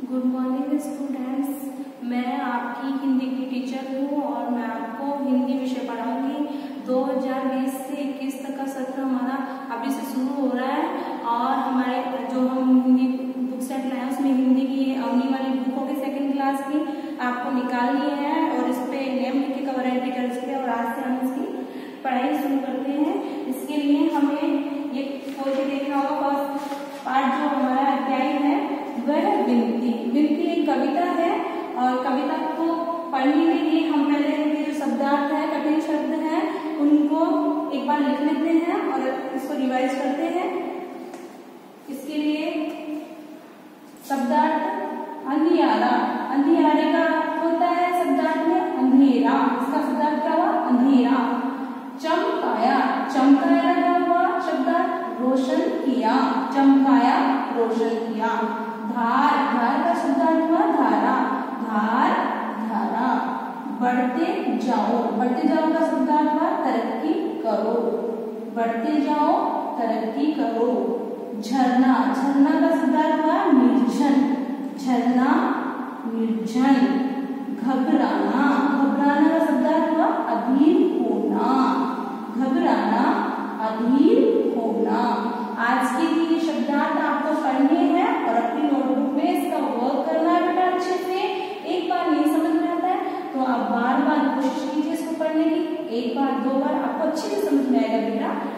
Good morning students मैं आपकी हिंदी की टीचर हूँ और मैं आपको हिंदी विषय पढ़ाऊँगी। 2020 से 21 तक का सत्र हमारा अभी से शुरू हो रहा है और हमारे जो हम हिंदी बुक सेट लाए उसमें हिंदी की अवनी वाली बुक होगी सेकेंड क्लास की, आपको निकालनी है और इस पे नेम लिख के कवर एंट्री कर सकते हैं और आज से हम इसकी पढ़ाई शुरू करते हैं। इसके लिए हमें कविता है और कविता को पढ़ने के लिए हम पहले ये जो शब्दार्थ है, कठिन शब्द है, उनको एक बार लिख लेते हैं और इसको रिवाइज करते हैं। इसके लिए शब्दार्थ अंधियारा। अंधियारे का होता है शब्दार्थ में अंधेरा। इसका शब्दार्थ क्या हुआ? अंधेरा। चमकाया। चमकाया क्या हुआ? शब्दार्थ रोशन किया। चमकाया, रोशन किया। धार धार बढ़ते जाओ बढ़ते जाओ का शब्दार्थ हुआ तरक्की करो। बढ़ते जाओ, तरक्की करो। झरना झरना का शब्दार्थ हुआ निर्जन। झरना, निर्जन। घबराना घबराना एक बार दो बार आपको अच्छे से समझ में आएगा बेटा।